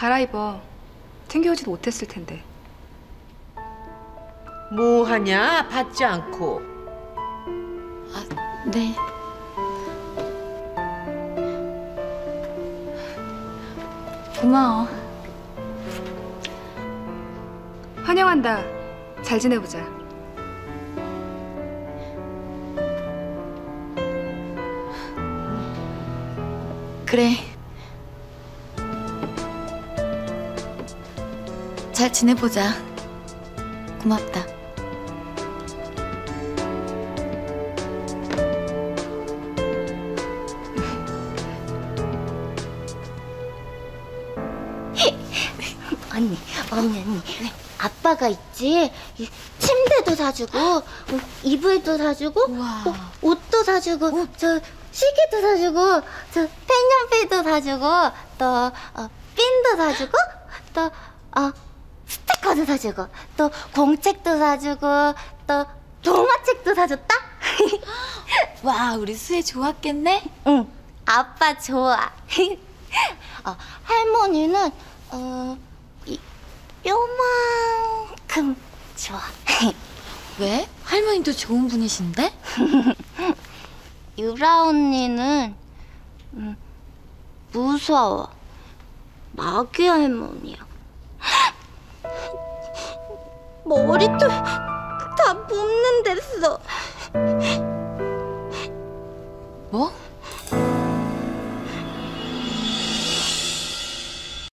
갈아입어. 챙겨오지도 못했을 텐데. 뭐 하냐? 받지 않고. 네. 고마워. 환영한다. 잘 지내보자. 그래. 잘 지내보자. 고맙다. 언니, 언니, 언니. 아빠가 있지. 이 침대도 사주고, 어, 이불도 사주고, 우와. 어, 옷도 사주고, 저 시계도 사주고, 저 펜연필도 사주고, 또 어, 핀도 사주고, 또 어, 스티커도 사주고, 또 공책도 사주고, 또 동화책도 사줬다. 와, 우리 수혜 좋았겠네? 응, 아빠 좋아. 어, 할머니는 어, 이, 요만큼 좋아. 왜? 할머니도 좋은 분이신데? 유라 언니는 음, 무서워. 마귀 할머니야. 머리도 다 뽑는댔어. 뭐?